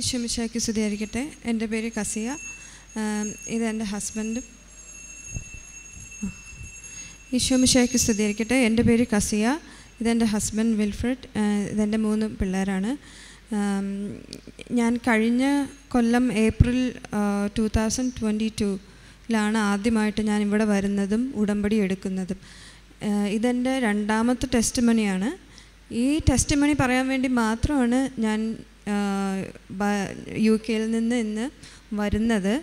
ഈശോമിശാക്ക് സ്തുതിയായിരിക്കട്ടെ. എന്റെ പേര് കസിയ. ഇതെന്റെ ഹസ്ബൻഡും. ഈശോമിശാക്ക് സ്തുതിയായിരിക്കട്ടെ. എന്റെ പേര് കസിയ. ഇതെന്റെ ഹസ്ബൻഡ് വിൽഫ്രഡ്. ഇതെന്റെ മൂന്ന് പിള്ളേരാണ്. ഞാൻ കഴിഞ്ഞ കൊല്ലം ഏപ്രിൽ ടു തൗസൻഡ് ട്വന്റി ടൂലാണ് ആദ്യമായിട്ട് ഞാൻ ഇവിടെ വരുന്നതും ഉടമ്പടി എടുക്കുന്നതും. ഇതെന്റെ രണ്ടാമത്തെ ടെസ്റ്റ് മണിയാണ് ഈ ടെസ്റ്റ് മണി പറയാൻ വേണ്ടി മാത്രമാണ് ഞാൻ യു കെയിൽ നിന്ന് ഇന്ന് വരുന്നത്.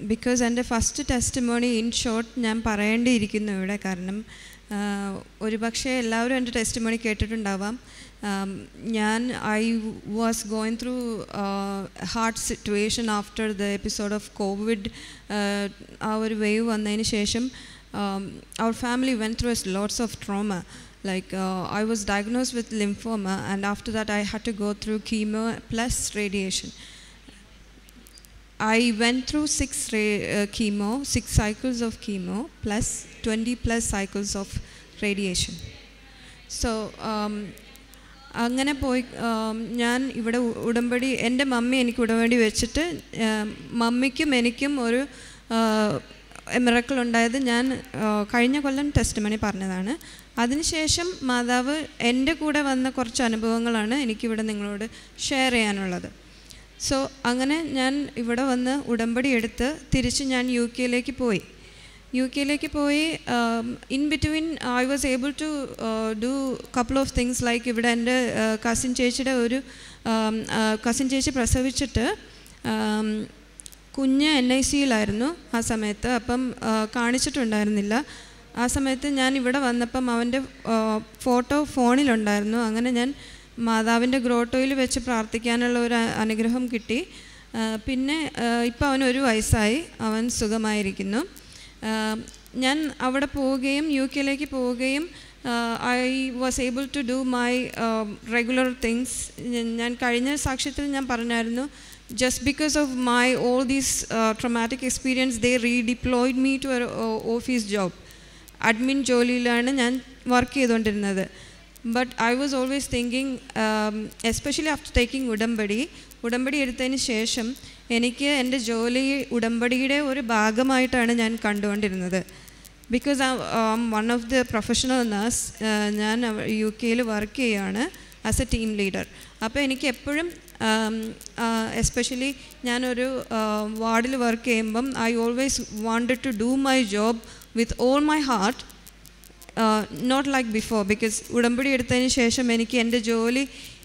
ബിക്കോസ് എന്റെ ഫസ്റ്റ് ടെസ്റ്റ് മോണി ഇൻ ഷോർട്ട് ഞാൻ പറയേണ്ടിയിരിക്കുന്നു ഇവിടെ കാരണം ഒരുപക്ഷെ എല്ലാവരും എന്റെ ടെസ്റ്റ് മോണി കേട്ടിട്ടുണ്ടാവാം ഞാൻ I was going through hard situation after the episode of COVID ആ ഒരു വേവ് വന്നതിന് ശേഷം അവർ family went through as lots of trauma like uh, I was diagnosed with lymphoma and after that I had to go through chemo plus radiation. I went through six uh, chemo, six cycles of chemo plus 20 plus cycles of radiation. So um, അങ്ങനെ പോയി um, ഞാൻ ഇവിടെ ഉടമ്പടി എന്റെ mummy എനിക്ക് ഉടമ്പടി വെച്ചിട്ട് um, മമ്മിക്കും എനിക്കും ഒരു മിറക്കിൾ ഉണ്ടായത് ഞാൻ കഴിഞ്ഞ കൊല്ലം ടെസ്റ്റ് മണി പറഞ്ഞതാണ്. അതിനുശേഷം മാതാവ് എന്റെ കൂടെ വന്ന കുറച്ച് അനുഭവങ്ങളാണ് എനിക്കിവിടെ നിങ്ങളോട് ഷെയർ ചെയ്യാനുള്ളത്. സോ അങ്ങനെ ഞാൻ ഇവിടെ വന്ന് ഉടമ്പടി എടുത്ത് തിരിച്ച് ഞാൻ യു കെയിലേക്ക് പോയി. യു കെയിലേക്ക് പോയി in between I was able to do couple of things like ഇവിടെ എന്റെ കസിൻ ചേച്ചിയുടെ ഒരു കസിൻ ചേച്ചി പ്രസവിച്ചിട്ട് കുഞ്ഞ് എൻ ഐ സിയിലായിരുന്നു ആ സമയത്ത്. അപ്പം കാണിച്ചിട്ടുണ്ടായിരുന്നില്ല. ആ സമയത്ത് ഞാൻ ഇവിടെ വന്നപ്പം അവന്റെ ഫോട്ടോ ഫോണിലുണ്ടായിരുന്നു. അങ്ങനെ ഞാൻ മാതാവിന്റെ ഗ്രോട്ടോയിൽ വെച്ച് പ്രാർത്ഥിക്കാനുള്ള ഒരു അനുഗ്രഹം കിട്ടി. പിന്നെ ഇപ്പം അവൻ ഒരു വയസ്സായി. അവൻ സുഖമായിരിക്കുന്നു. ഞാൻ അവിടെ പോവുകയും യു കെയിലേക്ക് പോവുകയും I was able to do my regular things ഞാൻ കഴിഞ്ഞ സാക്ഷ്യത്തിൽ ഞാൻ പറഞ്ഞായിരുന്നു just because of my all these uh, traumatic experience they redeployed me to an office job. Admin ജോലിയിലാണ് ഞാൻ വർക്ക് ചെയ്തുകൊണ്ടിരുന്നത് but I was always thinking especially after taking ഉടമ്പടി ഉടമ്പടി എടുത്തതിന് ശേഷം എനിക്ക് എന്റെ ജോലി ഉടമ്പടിയുടെ ഒരു ഭാഗമായിട്ടാണ് ഞാൻ കണ്ടുകൊണ്ടിരുന്നത്. Because one of the professional nurse ഞാൻ യു കെയിൽ വർക്ക് ചെയ്യുകയാണ് ആസ് എ ടീം ലീഡർ അപ്പോൾ എനിക്ക് എപ്പോഴും എസ്പെഷ്യലി ഞാനൊരു വാർഡിൽ വർക്ക് ചെയ്യുമ്പം I always wanted to do my job with all my heart not like before because ഉടമ്പടി എടുത്തതിന് ശേഷം എനിക്ക് എന്റെ ജോലി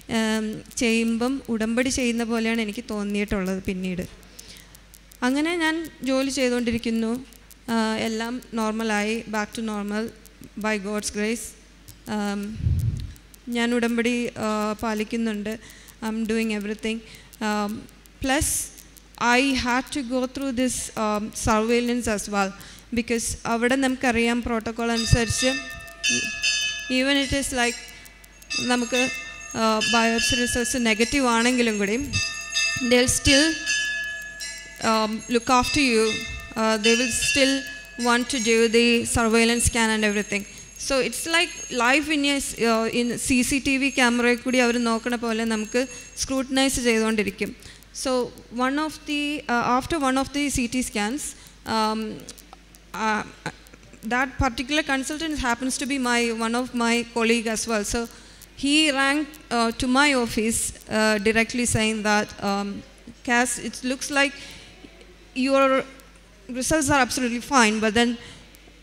um, ചെയ്യുമ്പം ഉടമ്പടി ചെയ്യുന്ന പോലെയാണ് എനിക്ക് തോന്നിയിട്ടുള്ളത് പിന്നീട്. അങ്ങനെ ഞാൻ ജോലി ചെയ്തുകൊണ്ടിരിക്കുന്നു. എല്ലാം നോർമലായി back to normal by God's grace ഞാൻ ഉടമ്പടി ആ, പാലിക്കുന്നുണ്ട് I am doing everything plus I had to go through this surveillance as well because അവിടെ നമുക്കറിയാം പ്രോട്ടോക്കോൾ അനുസരിച്ച് ഈവൻ ഇറ്റ് ഈസ് ലൈക്ക് നമുക്ക് ബയോപ്സി റിസൾട്ട്സ് നെഗറ്റീവ് ആണെങ്കിലും കൂടി they still um, look after you, uh, they will still want to do the surveillance scan and everything. So it's like live in a s- uh, in C C T V ക്യാമറയിൽ കൂടി അവർ നോക്കണ പോലെ നമുക്ക് scrutinise ചെയ്തുകൊണ്ടിരിക്കും so one of the after one of the C T scans that particular consultant happens to be my one of my colleague as well. So he rang uh, to my office uh, directly saying that, um, Cass, it looks like your results are absolutely fine, but then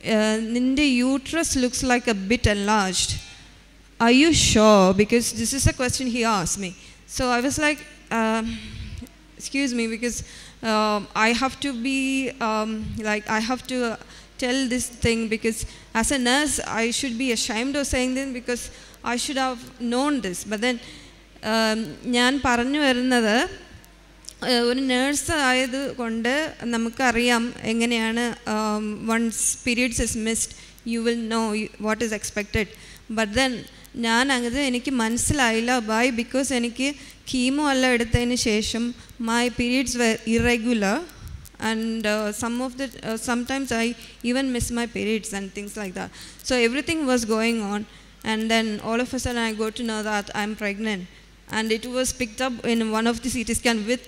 uh, Ninde uterus looks like a bit enlarged. Are you sure? Because this is a question he asked me. So I was like, um, excuse me, because um, I have to be um, like, I have to uh, tell this thing because as a nurse, I should be ashamed of saying this because I should have known this. But then um, ഞാൻ പറഞ്ഞു വരുന്നത് ഏഹ് ഒരു nurse ആയത് കൊണ്ട് നമുക്കറിയാം എങ്ങനെയാണ് once periods is missed you will know what is expected but then ഞാൻ അങ്ങനെ എനിക്ക് മനസ്സിലായില്ല. ബൈ ബിക്കോസ് എനിക്ക് കീമോ എല്ലാം എടുത്തതിന് ശേഷം my periods were irregular and some of the sometimes I even miss my periods and things like that so everything was going on and then all of a sudden I go to know that I am pregnant. And it was picked up in one of the CT scan with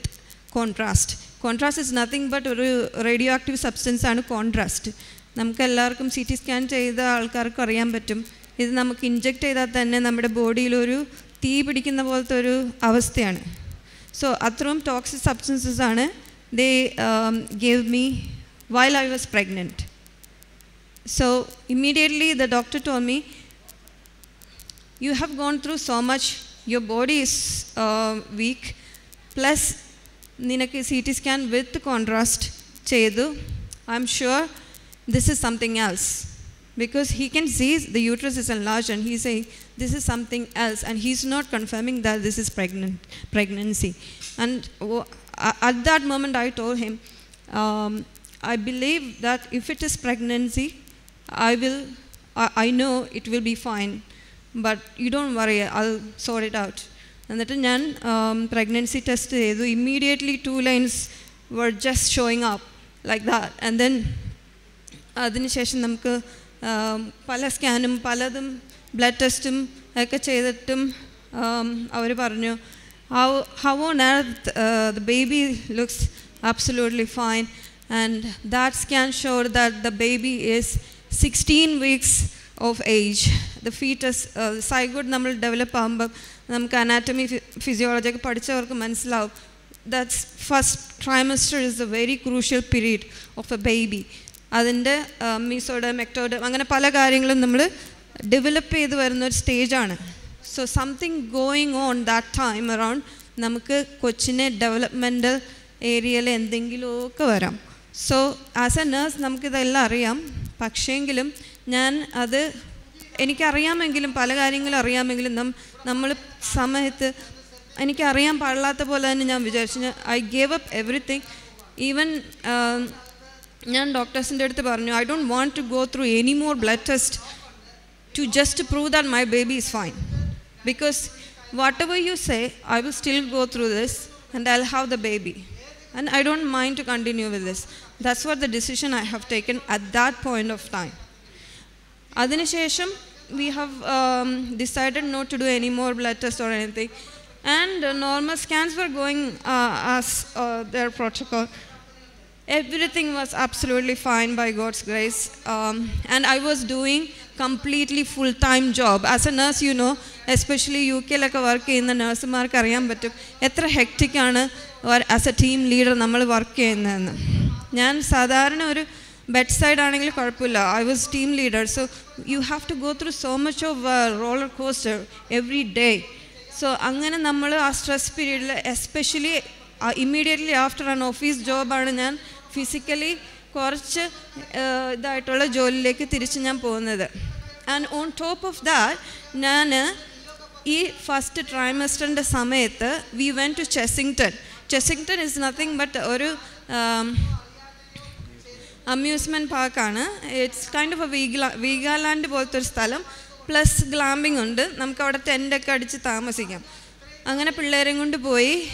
contrast. Contrast is nothing but ഒരു radioactive substance ആണ് contrast നമുക്ക് എല്ലാവർക്കും C T scan ചെയ്ത ആൾക്കാർക്ക് അറിയാൻ പറ്റും. ഇത് നമുക്ക് ഇഞ്ചെക്ട് ചെയ്താൽ തന്നെ നമ്മുടെ ബോഡിയിലൊരു തീ പിടിക്കുന്ന പോലത്തെ ഒരു അവസ്ഥയാണ്. സോ അത്രയും ടോക്സിക് സബ്സ്റ്റൻസസ് ആണ് they gave me while I was pregnant so immediately the doctor told me have gone through so much, your body is uh, weak, plus നിനക്ക് C T scan with contrast ചെയ്തു I am sure this is something else because he can see the uterus is enlarged and he's saying this is something else and he's not confirming that this is pregnant pregnancy and w- a- at that moment i told him um, i believe that if it is pregnancy i will I, I know it will be fine but you don't worry i'll sort it out എന്നിട്ട് ഞാൻ pregnancy test ചെയ്തു. Immediately two lines were just showing up like that and then അതിനുശേഷം നമുക്ക് പല സ്കാനും പലതും blood ടെസ്റ്റും ഒക്കെ ചെയ്തിട്ടും അവർ പറഞ്ഞു how how on earth the baby looks fine. Fine and that scan showed that the baby is sixteen weeks of age the foetus zygote നമ്മൾ ഡെവലപ്പ് ആകുമ്പം നമുക്ക് അനാറ്റമി ഫിസിയോളജി ഒക്കെ പഠിച്ചവർക്ക് മനസ്സിലാവും. That's first trimester is a very crucial period of a baby അതിന്റെ mesoderm മെക്ടോഡ് അങ്ങനെ പല കാര്യങ്ങളും നമ്മൾ ഡെവലപ്പ് ചെയ്ത് വരുന്ന ഒരു സ്റ്റേജാണ് so something going on that time around നമുക്ക് കൊച്ചിനെ ഡെവലപ്മെന്റൽ ഏരിയയിൽ എന്തെങ്കിലുമൊക്കെ വരാം. സോ ആസ് എ നേഴ്സ് നമുക്കിതെല്ലാം അറിയാം. പക്ഷേങ്കിലും ഞാൻ അത് എനിക്കറിയാമെങ്കിലും പല കാര്യങ്ങളും അറിയാമെങ്കിലും നമ്മൾ സമയത്ത് എനിക്കറിയാൻ പാടില്ലാത്ത പോലെ തന്നെ ഞാൻ വിചാരിച്ചു. I gave up everything even ഞാൻ ഡോക്ടേഴ്സിന്റെ അടുത്ത് പറഞ്ഞു I don't want to go through any more blood test to just prove that my baby is fine because whatever you say I will still go through this and I have the baby and I don't mind to continue with this that's what the decision I have taken at that point of time അതിനുശേഷം um, not to do any more blood tests or anything. And uh, normal scans were going uh, as uh, their protocol. Everything was absolutely fine by God's grace. Um, and I was doing completely full-time job. As a nurse, you know, especially U കെയിലൊക്കെ work ചെയ്യുന്ന നഴ്സുമാർക്ക് അറിയാൻ പറ്റും എത്ര ഹെക്റ്റിക്കാണ് as a team leader നമ്മൾ work ചെയ്യുന്നതെന്ന് ഞാൻ സാധാരണ ഒരു ബെഡ് സൈഡ് ആണെങ്കിൽ കുഴപ്പമില്ല. I was team leader so you have to go through so much of roller coaster every day so അങ്ങനെ നമ്മൾ ആ സ്ട്രെസ് പീരീഡിൽ especially immediately after an office ജോബാണ് ഞാൻ ഫിസിക്കലി കുറച്ച് ഇതായിട്ടുള്ള ജോലിയിലേക്ക് തിരിച്ച് ഞാൻ പോകുന്നത്. And on top of that ഞാൻ ഈ ഫസ്റ്റ് ട്രൈമസ്റ്ററിന്റെ സമയത്ത് we went to Chessington Chessington is nothing but ഒരു അമ്യൂസ്മെന്റ് പാർക്കാണ് it's kind of a Veega Veegaland പോലത്തെ ഒരു സ്ഥലം. പ്ലസ് ഗ്ലാമ്പിംഗ് ഉണ്ട്. നമുക്ക് അവിടെ ടെന്റൊക്കെ അടിച്ച് താമസിക്കാം. അങ്ങനെ പിള്ളേരെയും കൊണ്ട് പോയി.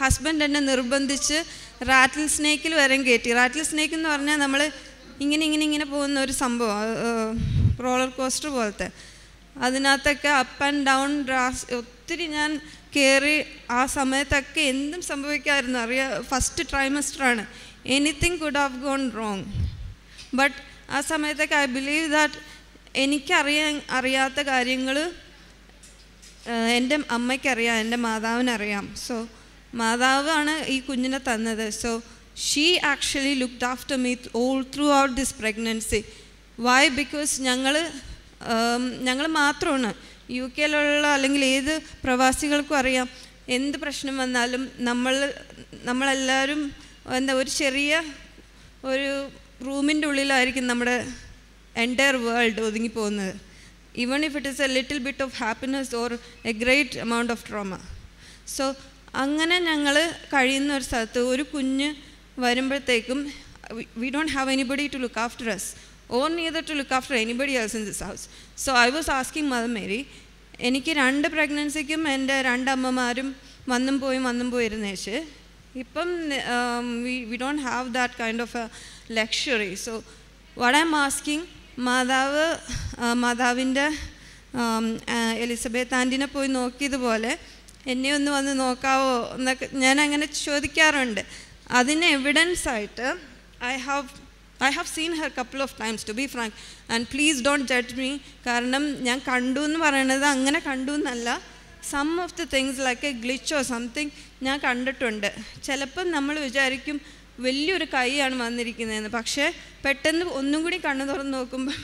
ഹസ്ബൻഡ് എന്നെ നിർബന്ധിച്ച് റാറ്റിൽ സ്നേക്കിൽ വരെ കയറ്റി. റാറ്റിൽ സ്നേക്ക് എന്ന് പറഞ്ഞാൽ നമ്മൾ ഇങ്ങനെ ഇങ്ങനെ ഇങ്ങനെ പോകുന്ന ഒരു സംഭവം. റോളർ കോസ്റ്റർ പോലത്തെ. അതിനകത്തൊക്കെ അപ്പ് ആൻഡ് ഡൗൺ ഡ്രാസ് ഒത്തിരി ഞാൻ കയറി ആ സമയത്തൊക്കെ എന്തും സംഭവിക്കാമായിരുന്നു അറിയാം first ട്രൈമസ്റ്ററാണ് anything could have gone wrong but ആ സമയത്തൊക്കെ ഐ ബിലീവ് ദാറ്റ് എനിക്കറിയാൻ അറിയാത്ത കാര്യങ്ങൾ എന്റെ അമ്മയ്ക്കറിയാം എന്റെ മാതാവിനറിയാം. സോ മാതാവാണ് ഈ കുഞ്ഞിനെ തന്നത്. So she actually looked after me all throughout this pregnancy why because ഞങ്ങൾ ഞങ്ങൾ മാത്രമാണ്. യു കെയിലുള്ള അല്ലെങ്കിൽ ഏത് പ്രവാസികൾക്കും അറിയാം. എന്ത് പ്രശ്നം വന്നാലും നമ്മൾ നമ്മളെല്ലാവരും എന്താ ഒരു ചെറിയ ഒരു റൂമിന്റെ ഉള്ളിലായിരിക്കും നമ്മുടെ entire world ഒതുങ്ങിപ്പോകുന്നത്. Even if it is a little bit of happiness or a great amount of trauma so അങ്ങനെ ഞങ്ങൾ കഴിയുന്ന ഒരു സ്ഥലത്ത് ഒരു കുഞ്ഞ് വരുമ്പോഴത്തേക്കും we don't have anybody to look after us or neither to look after anybody else in this house so I was asking mother Mary എനിക്ക് രണ്ട് പ്രഗ്നൻസിക്കും എന്റെ രണ്ട് അമ്മമാരും വന്നും പോയും വന്നും പോയിരുന്നേച്ച് ഇപ്പം we don't have that kind of a luxury so what I am asking മാതാവ് മാതാവിന്റെ എലിസബത്ത് ആന്റിനെ പോയി നോക്കിയതുപോലെ എന്നെ ഒന്ന് വന്ന് നോക്കാവോ എന്നൊക്കെ ഞാൻ അങ്ങനെ ചോദിക്കാറുണ്ട്. അതിന് എവിഡൻസ് ആയിട്ട് I have I have seen her couple of times to be frank and please don't judge me കാരണം ഞാൻ കണ്ടു എന്ന് പറയണത് അങ്ങനെ കണ്ടു എന്നല്ല. Some of the things like a ഗ്ലിച്ചോ something ഞാൻ കണ്ടിട്ടുണ്ട്. ചിലപ്പം നമ്മൾ വിചാരിക്കും വലിയൊരു കൈയാണ് വന്നിരിക്കുന്നതെന്ന്. പക്ഷേ പെട്ടെന്ന് ഒന്നും കൂടി കണ്ണു തുറന്ന് നോക്കുമ്പോൾ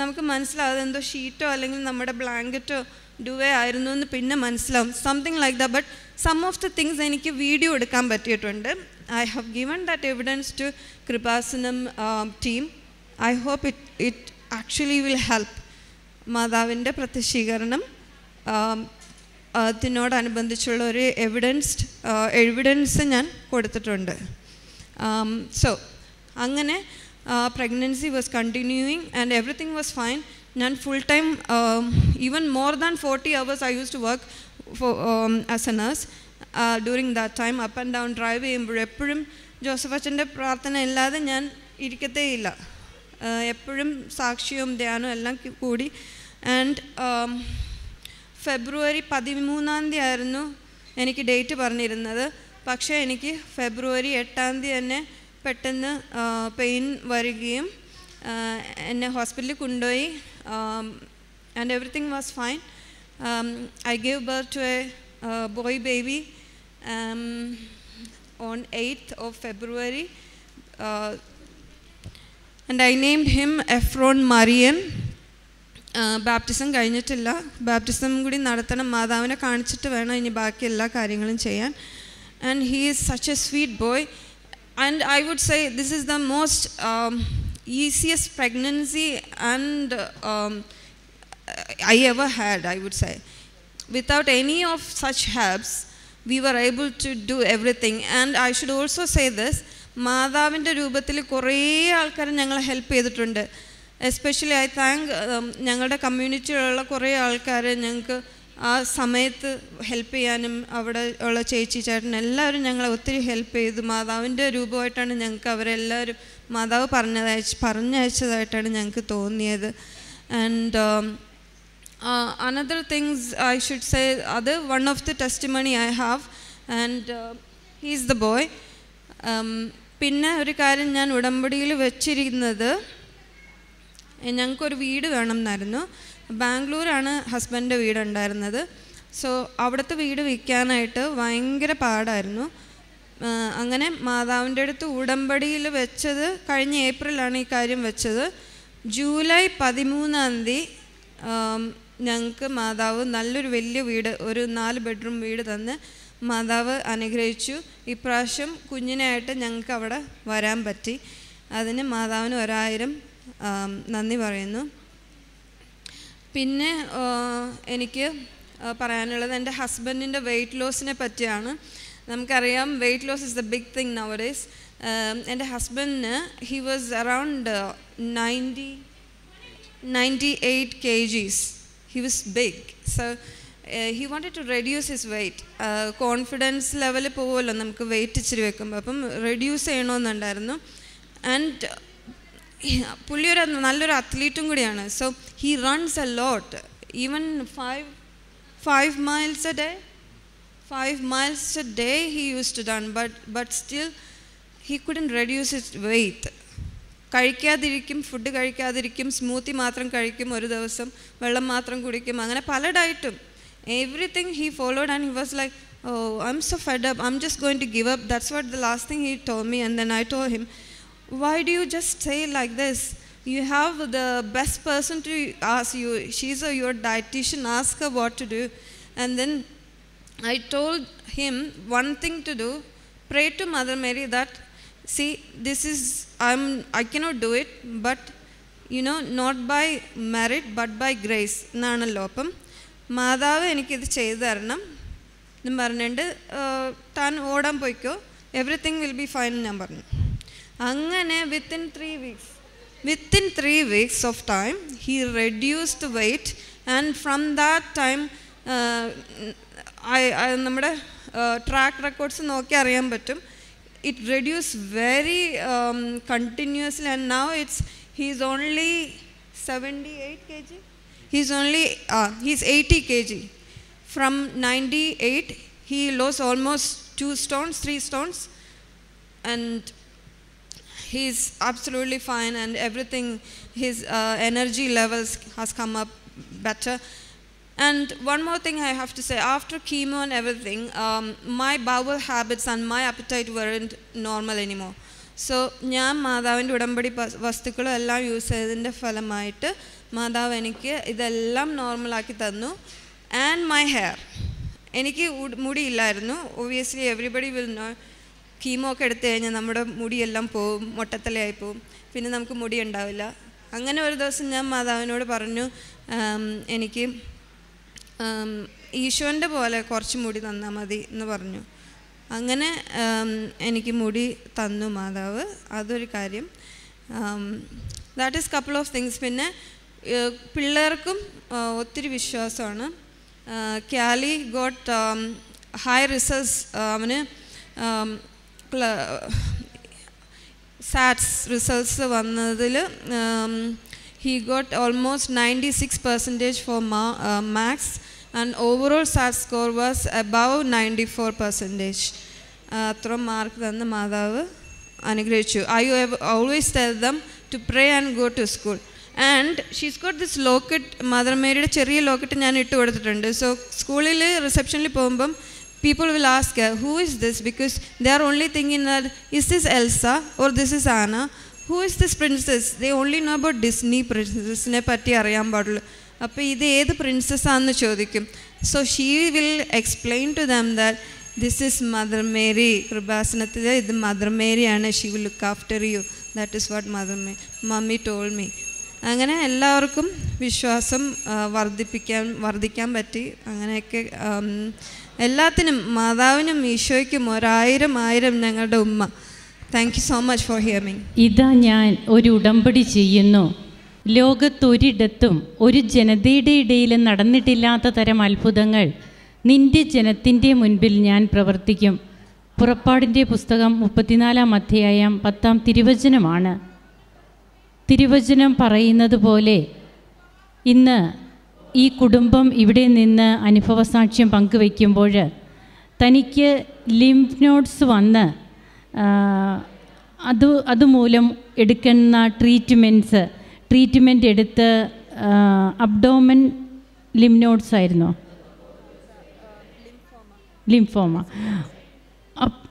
നമുക്ക് മനസ്സിലാവും എന്തോ ഷീറ്റോ അല്ലെങ്കിൽ നമ്മുടെ ബ്ലാങ്കറ്റോ ഡുവേ ആയിരുന്നു എന്ന് പിന്നെ മനസ്സിലാവും. Something like the but some of the things എനിക്ക് വീഡിയോ എടുക്കാൻ പറ്റിയിട്ടുണ്ട്. I have given that evidence to Kripasanam team I hope it it actually will help മാതാവിന്റെ പ്രത്യക്ഷീകരണം അതിനോടനുബന്ധിച്ചുള്ള ഒരു എവിഡൻസ്ഡ് എവിഡൻസ് ഞാൻ കൊടുത്തിട്ടുണ്ട്. സോ അങ്ങനെ pregnancy was continuing and everything was fine ഞാൻ full time even more than forty hours I use to work for as a nurse during that time up and down drive ചെയ്യുമ്പോൾ എപ്പോഴും Joseph അച്ഛന്റെ പ്രാർത്ഥന ഇല്ലാതെ ഞാൻ ഇരിക്കത്തേയില്ല. എപ്പോഴും സാക്ഷിയും ധ്യാനവും എല്ലാം കൂടി. ആൻഡ് ഫെബ്രുവരി പതിമൂന്നാം തീയതി ആയിരുന്നു എനിക്ക് ഡേറ്റ് പറഞ്ഞിരുന്നത്. പക്ഷേ എനിക്ക് ഫെബ്രുവരി എട്ടാം തീയതി തന്നെ പെട്ടെന്ന് പെയിൻ വരികയും എന്നെ ഹോസ്പിറ്റലിൽ കൊണ്ടുപോയി and everything was fine I gave birth to a boy baby on eighth of February and I named him Ephron Marian baptism കഴിഞ്ഞിട്ടില്ല. ബാപ്റ്റിസം കൂടി നടത്തണം. മാതാവിനെ കാണിച്ചിട്ട് വേണം ഇനി ബാക്കി എല്ലാ കാര്യങ്ങളും ചെയ്യാൻ. And he is such a sweet boy and I would say this is the most easiest pregnancy and I ever had I would say without any of such haps we were able to do everything and I should also say this മാതാവിന്റെ രൂപത്തിൽ കുറേ ആൾക്കാരെ ഞങ്ങളെ help ചെയ്തിട്ടുണ്ട്. Especially I thank ഞങ്ങളുടെ കമ്മ്യൂണിറ്റിയിലുള്ള കുറേ ആൾക്കാർ ഞങ്ങൾക്ക് ആ സമയത്ത് ഹെൽപ്പ് ചെയ്യാനും അവിടെ ഉള്ള ചേച്ചി ചേട്ടൻ എല്ലാവരും ഞങ്ങളെ ഒത്തിരി ഹെൽപ്പ് ചെയ്തു. മാതാവിന്റെ രൂപമായിട്ടാണ് ഞങ്ങൾക്ക് അവരെല്ലാവരും മാതാവ് പറഞ്ഞതയച്ച് പറഞ്ഞയച്ചതായിട്ടാണ് ഞങ്ങൾക്ക് തോന്നിയത്. And another things I should say അത് one of the testimony I have and he's the boy പിന്നെ ഒരു കാര്യം ഞാൻ ഉടമ്പടിയിൽ വെച്ചിരിക്കുന്നത് ഞങ്ങൾക്കൊരു വീട് വേണം എന്നായിരുന്നു ബാംഗ്ലൂരാണ് ഹസ്ബൻഡിന്റെ വീടുണ്ടായിരുന്നത്. സോ അവിടുത്തെ വീട് വിൽക്കാനായിട്ട് ഭയങ്കര പാടായിരുന്നു. അങ്ങനെ മാതാവിന്റെ അടുത്ത് ഉടമ്പടിയിൽ വെച്ചത് കഴിഞ്ഞ ഏപ്രിലാണ് ഈ കാര്യം വെച്ചത്. ജൂലൈ പതിമൂന്നാം തീയതി ഞങ്ങൾക്ക് മാതാവ് നല്ലൊരു വലിയ വീട് ഒരു നാല് ബെഡ്റൂം വീട് തന്ന് മാതാവ് അനുഗ്രഹിച്ചു. ഇപ്രാവശ്യം കുഞ്ഞിനായിട്ട് ഞങ്ങൾക്ക് അവിടെ വരാൻ പറ്റി. അതിന് മാതാവിന് ഒരായിരം നന്ദി പറയുന്നു. പിന്നെ എനിക്ക് പറയാനുള്ളത് എന്റെ ഹസ്ബൻഡിന്റെ വെയിറ്റ് ലോസിനെ പറ്റിയാണ്. നമുക്കറിയാം weight loss is the big thing nowadays എന്റെ ഹസ്ബൻഡിന് he was around ninety ninety eight K Gs he was big so he wanted to reduce his weight confidence level പോകുമല്ലോ നമുക്ക് വെയിറ്റ് ഇച്ചിരി വെക്കുമ്പോൾ അപ്പം റെഡ്യൂസ് ചെയ്യണമെന്നുണ്ടായിരുന്നു. ആൻഡ് പുള്ളി ഒരു നല്ലൊരു അത്ലീറ്റും കൂടിയാണ്. So he runs a lot even five five miles a day five miles a day he use to run but but still he couldn't reduce it weight കഴിക്കാതിരിക്കും food കഴിക്കാതിരിക്കും smoothie മാത്രം കഴിക്കും ഒരു ദിവസം വെള്ളം മാത്രം കുടിക്കും അങ്ങനെ പല ഡയറ്റും everything he followed and he was like oh I am so fed up I am just going to give up that's what the last thing he told me and then I told him why do you just say like this you have the best person to ask you she's a, your dietitian ask her what to do and then i told him one thing to do pray to mother mary that see this is i'm i cannot do it but you know not by merit but by grace എന്നാണല്ലോ അപ്പം മാതാവ് എനിക്കിത് ചെയ്തു തരണം എന്നും പറഞ്ഞിട്ട് താൻ ഓടാൻ പോയിക്കോ എവറിത്തിങ് വിൽ ബി ഫൈൻ ഞാൻ പറഞ്ഞു അങ്ങനെ within three weeks within three weeks of time he reduced weight and from that time നമ്മുടെ ട്രാക്ക് റെക്കോർഡ്സ് നോക്കി അറിയാൻ പറ്റും. It reduce very continuously and now it's he's only seventy eight K G he's only he's eighty K G from 98, he lost almost two stones, three stones, and he's absolutely fine and everything his uh, energy levels has come up better and one more thing i have to say after chemo and everything um, my bowel habits and my appetite weren't normal anymore so ഞാൻ മാതാവിന്റെ ഉടമ്പടി വസ്തുക്കളും എല്ലാം use ചെയ്തതിന്റെ ഫലമായിട്ട് മാതാവ് എനിക്ക് ഇതെല്ലാം നോർമലാക്കി തന്നു ആൻഡ് മൈ ഹെയർ എനിക്ക് മുടിയില്ലായിരുന്നു obviously everybody will know chemo ഒക്കെ എടുത്തു കഴിഞ്ഞാൽ നമ്മുടെ മുടിയെല്ലാം പോവും മൊട്ടത്തലയായി പോവും. പിന്നെ നമുക്ക് മുടി ഉണ്ടാവില്ല. അങ്ങനെ ഒരു ദിവസം ഞാൻ മാതാവിനോട് പറഞ്ഞു എനിക്ക് ഈശോന്റെ പോലെ കുറച്ച് മുടി തന്നാൽ മതി എന്ന് പറഞ്ഞു. അങ്ങനെ എനിക്ക് മുടി തന്നു മാതാവ്. അതൊരു കാര്യം. That is couple of things പിന്നെ പിള്ളേർക്കും ഒത്തിരി വിശ്വാസമാണ്. ക്യാലി ഗോട്ട് ഹൈ റിസേഴ്സ് അവന് സാറ്റ്സ് റിസൾട്ട്സ് വന്നതിൽ he got almost ninety six percentage for maths and overall SAT score was above ninety four percentage അത്ര മാർക്ക് തന്ന മാതാവ് അനുഗ്രഹിച്ചു. I have always tell them to pray and go to school and she's got this locket mother മേരിയുടെ ചെറിയ locket ഞാൻ ഇട്ട് കൊടുത്തിട്ടുണ്ട് so സ്കൂളിൽ റിസപ്ഷനിൽ പോകുമ്പം people will ask her, who is this? Because they are only thinking that, is this Elsa or this is Anna? Who is this princess? They only know about Disney princessനെ പറ്റി അറിയാൻ പാടുള്ളൂ. അപ്പോൾ ഇത് ഏത് പ്രിൻസസ്സാണെന്ന് ചോദിക്കും. So she will explain to them that this is mother Mary കൃപാസനത്തിൽ ഇത് mother മേരിയാണ് she will look after you that is what mother my mummy told me അങ്ങനെ എല്ലാവർക്കും വിശ്വാസം വർദ്ധിപ്പിക്കാൻ വർദ്ധിക്കാൻ പറ്റി. അങ്ങനെയൊക്കെ എല്ലാത്തിനും മാതാവിനും ഈശോയ്ക്കും ഒരായിരം ആയിരം ഞങ്ങളുടെ ഉമ്മ. Thank you so much for hearing ഇതാ ഞാൻ ഒരു ഉടമ്പടി ചെയ്യുന്നു. ലോകത്തൊരിടത്തും ഒരു ജനതയുടെ ഇടയിൽ നടന്നിട്ടില്ലാത്ത തരം അത്ഭുതങ്ങൾ നിന്റെ ജനത്തിന്റെ മുൻപിൽ ഞാൻ പ്രവർത്തിക്കും. പുറപ്പാടിന്റെ പുസ്തകം മുപ്പത്തിനാലാം അധ്യായം പത്താം തിരുവചനമാണ്. തിരുവചനം പറയുന്നത് പോലെ ഇന്ന് ഈ കുടുംബം ഇവിടെ നിന്ന് അനുഭവസാക്ഷ്യം പങ്കുവയ്ക്കുമ്പോൾ തനിക്ക് ലിംഫ് നോട്ട്സ് വന്ന് അത് അതുമൂലം എടുക്കുന്ന ട്രീറ്റ്മെന്റ്സ് ട്രീറ്റ്മെന്റ് എടുത്ത് അബ്ഡോമൻ ലിംനോട്ട്സ് ആയിരുന്നോ? ലിംഫോമ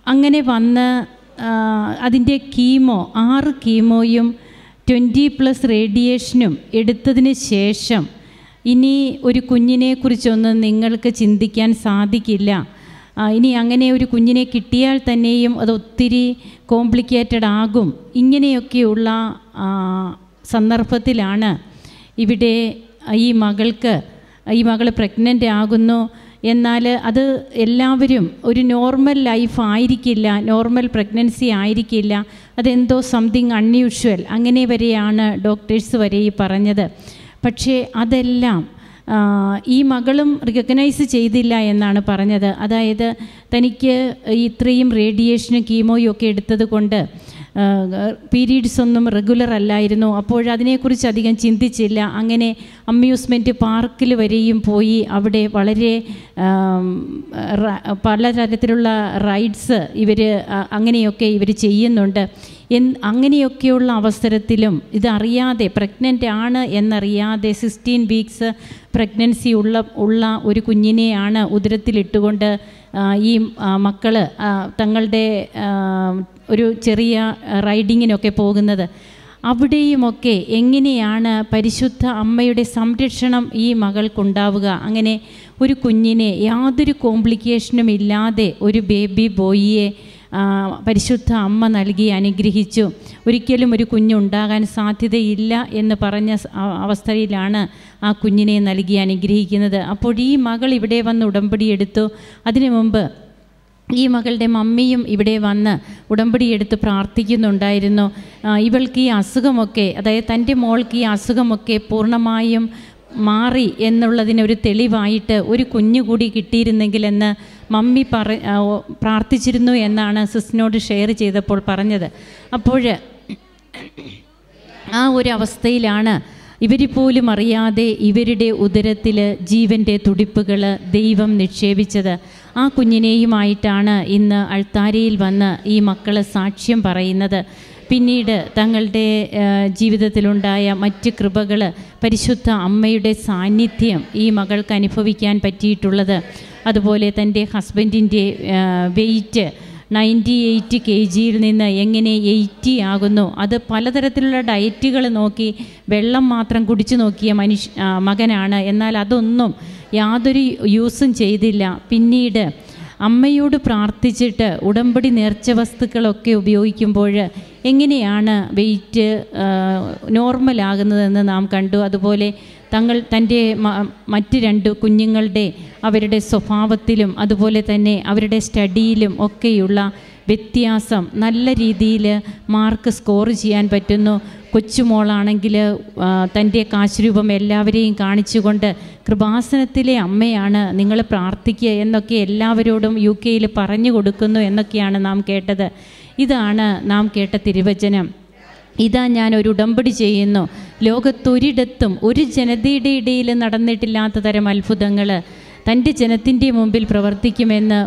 അങ്ങനെ വന്ന് അതിന്റെ കീമോ ആറ് കീമോയും ട്വന്റി പ്ലസ് റേഡിയേഷനും എടുത്തതിന് ശേഷം ഇനി ഒരു കുഞ്ഞിനെ കുഞ്ഞിനെക്കുറിച്ചൊന്നും നിങ്ങൾക്ക് ചിന്തിക്കാൻ സാധിക്കില്ല. ഇനി അങ്ങനെ ഒരു കുഞ്ഞിനെ കിട്ടിയാൽ തന്നെയും അത് ഒത്തിരി കോംപ്ലിക്കേറ്റഡ് ആകും. ഇങ്ങനെയൊക്കെയുള്ള സന്ദർഭത്തിലാണ് ഇവിടെ ഈ മകൾക്ക് ഈ മകൾ പ്രഗ്നന്റ് ആകുന്നു. എന്നാൽ അത് എല്ലാവരും ഒരു നോർമൽ ലൈഫ് ആയിരിക്കില്ല നോർമൽ പ്രഗ്നൻസി ആയിരിക്കില്ല. അതെന്തോ സംതിങ് അൺയൂഷ്വൽ. അങ്ങനെ വരെയാണ് ഡോക്ടേഴ്സ് വരെ ഈ പറഞ്ഞത്. പക്ഷേ അതെല്ലാം ഈ മകളും റിക്കഗ്നൈസ് ചെയ്തില്ല എന്നാണ് പറഞ്ഞത്. അതായത് തനിക്ക് ഇത്രയും റേഡിയേഷനും കീമോയും ഒക്കെ എടുത്തത് കൊണ്ട് പീരീഡ്സ് ഒന്നും റെഗുലർ അല്ലായിരുന്നു. അപ്പോഴതിനെക്കുറിച്ച് അധികം ചിന്തിച്ചില്ല. അങ്ങനെ അമ്യൂസ്മെന്റ് പാർക്കിൽ വരെയും പോയി അവിടെ വളരെ പലതരത്തിലുള്ള റൈഡ്സ് ഇവർ അങ്ങനെയൊക്കെ ഇവർ ചെയ്യുന്നുണ്ട്. എൻ അങ്ങനെയൊക്കെയുള്ള അവസരത്തിലും ഇതറിയാതെ പ്രഗ്നന്റ് ആണ് എന്നറിയാതെ സിക്സ്റ്റീൻ വീക്സ് പ്രഗ്നൻസി ഉള്ള ഉള്ള ഒരു കുഞ്ഞിനെയാണ് ഉദരത്തിലിട്ടുകൊണ്ട് ഈ മക്കൾ തങ്ങളുടെ ഒരു ചെറിയ റൈഡിങ്ങിനൊക്കെ പോകുന്നത്. അവിടെയുമൊക്കെ എങ്ങനെയാണ് പരിശുദ്ധ അമ്മയുടെ സംരക്ഷണം ഈ മകൾക്കുണ്ടാവുക? അങ്ങനെ ഒരു കുഞ്ഞിനെ യാതൊരു കോംപ്ലിക്കേഷനും ഇല്ലാതെ ഒരു ബേബി ബോയിയെ പരിശുദ്ധ അമ്മ നൽകി അനുഗ്രഹിച്ചു. ഒരിക്കലും ഒരു കുഞ്ഞുണ്ടാകാൻ സാധ്യതയില്ല എന്ന് പറഞ്ഞ അവസ്ഥയിലാണ് ആ കുഞ്ഞിനെ നൽകി അനുഗ്രഹിക്കുന്നത്. അപ്പോൾ ഈ മകൾ ഇവിടെ വന്ന് ഉടമ്പടി എടുത്തു. അതിനു മുമ്പ് ഈ മകളുടെ മമ്മിയും ഇവിടെ വന്ന് ഉടമ്പടി എടുത്ത് പ്രാർത്ഥിക്കുന്നുണ്ടായിരുന്നു. ഇവൾക്ക് ഈ അസുഖമൊക്കെ അതായത് തന്റെ മോൾക്ക് ഈ അസുഖമൊക്കെ പൂർണമായും മാറി എന്നുള്ളതിനൊരു തെളിവായിട്ട് ഒരു കുഞ്ഞു കൂടി കിട്ടിയിരുന്നെങ്കിലെന്ന് മമ്മി പറ പ്രാർത്ഥിച്ചിരുന്നു എന്നാണ് സിസ്റ്റിനോട് ഷെയർ ചെയ്തപ്പോൾ പറഞ്ഞത്. അപ്പോൾ ആ ഒരു അവസ്ഥയിലാണ് ഇവർ പോലും അറിയാതെ ഇവരുടെ ഉദരത്തിൽ ജീവന്റെ തുടിപ്പുകൾ ദൈവം നിക്ഷേപിച്ചത്. ആ കുഞ്ഞിനെയുമായിട്ടാണ് ഇന്ന് അൾത്താരയിൽ വന്ന് ഈ മക്കൾ സാക്ഷ്യം പറയുന്നത്. പിന്നീട് തങ്ങളുടെ ജീവിതത്തിലുണ്ടായ മറ്റ് കൃപകൾ പരിശുദ്ധ അമ്മയുടെ സാന്നിധ്യം ഈ മകൾക്ക് അനുഭവിക്കാൻ പറ്റിയിട്ടുള്ളത്. അതുപോലെ തന്റെ ഹസ്ബൻഡിന്റെ വെയിറ്റ് നയന്റി എയ്റ്റ് കെ ജിയിൽ നിന്ന് എങ്ങനെ എയ്റ്റി ആകുന്നു. അത് പലതരത്തിലുള്ള ഡയറ്റുകൾ നോക്കി വെള്ളം മാത്രം കുടിച്ചു നോക്കിയ മനുഷ്യ മകനാണ്. എന്നാൽ അതൊന്നും യാതൊരു യൂസും ചെയ്തില്ല. പിന്നീട് അമ്മയോട് പ്രാർത്ഥിച്ചിട്ട് ഉടമ്പടി നേർച്ച വസ്തുക്കളൊക്കെ ഉപയോഗിക്കുമ്പോൾ എങ്ങനെയാണ് വെയിറ്റ് നോർമലാകുന്നതെന്ന് നാം കണ്ടു. അതുപോലെ തങ്ങൾ തന്റെ മറ്റ് രണ്ട് കുഞ്ഞുങ്ങളുടെ അവരുടെ സ്വഭാവത്തിലും അതുപോലെ തന്നെ അവരുടെ സ്റ്റഡിയിലും ഒക്കെയുള്ള വ്യത്യാസം. നല്ല രീതിയിൽ മാർക്ക് സ്കോർ ചെയ്യാൻ പറ്റുന്നു. കൊച്ചുമോളാണെങ്കിൽ തന്റെ കാശുരൂപം എല്ലാവരെയും കാണിച്ചുകൊണ്ട് കൃപാസനത്തിലെ അമ്മയാണ് നിങ്ങൾ പ്രാർത്ഥിക്കുക എന്നൊക്കെ എല്ലാവരോടും യു കെയിൽ പറഞ്ഞു കൊടുക്കുന്നു എന്നൊക്കെയാണ് നാം കേട്ടത്. ഇതാണ് നാം കേട്ട തിരുവചനം. ഇതാ ഞാൻ ഒരു ഉടമ്പടി ചെയ്യുന്നു. ലോകത്തൊരിടത്തും ഒരു ജനതയുടെ ഇടയിൽ നടന്നിട്ടില്ലാത്ത തരം അത്ഭുതങ്ങൾ തന്റെ ജനത്തിന്റെ മുമ്പിൽ പ്രവർത്തിക്കുമെന്ന്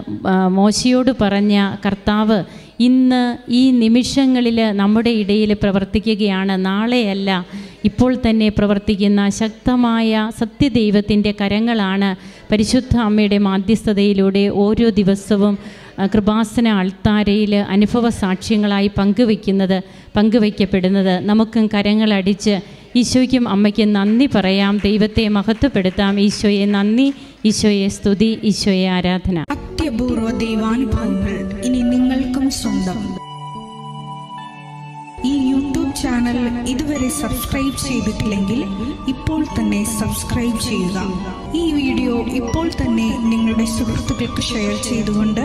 മോശയോട് പറഞ്ഞ കർത്താവ് ഇന്ന് ഈ നിമിഷങ്ങളിൽ നമ്മുടെ ഇടയിൽ പ്രവർത്തിക്കുകയാണ്. നാളെയല്ല ഇപ്പോൾ തന്നെ പ്രവർത്തിക്കുന്ന ശക്തമായ സത്യദൈവത്തിന്റെ കരങ്ങളാണ് പരിശുദ്ധ അമ്മയുടെ മാധ്യസ്ഥതയിലൂടെ ഓരോ ദിവസവും കൃപാസന അൾത്താരയിൽ അനുഭവ സാക്ഷ്യങ്ങളായി പങ്കുവയ്ക്കുന്നത് പങ്കുവയ്ക്കപ്പെടുന്നത്. നമുക്കും കരങ്ങളടിച്ച് ഈശോയ്ക്കും അമ്മയ്ക്കും നന്ദി പറയാം. ദൈവത്തെ മഹത്വപ്പെടുത്താം. ഈശോയെ നന്ദി. ഈശോയെ സ്തുതി. ഈശോയെ ആരാധന. അത്യപൂർവ ദൈവാനുഭവങ്ങൾ ഇനി നിങ്ങൾക്കും സ്വന്തം. ഈ യൂട്യൂബ് ചാനൽ ഇതുവരെ സബ്സ്ക്രൈബ് ചെയ്തിട്ടില്ലെങ്കിൽ ഇപ്പോൾ തന്നെ സബ്സ്ക്രൈബ് ചെയ്യുക. ഈ വീഡിയോ ഇപ്പോൾ തന്നെ നിങ്ങളുടെ സുഹൃത്തുക്കൾക്ക് ഷെയർ ചെയ്തുകൊണ്ട്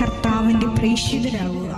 കർത്താവിന്റെ പ്രേക്ഷിതരാകുക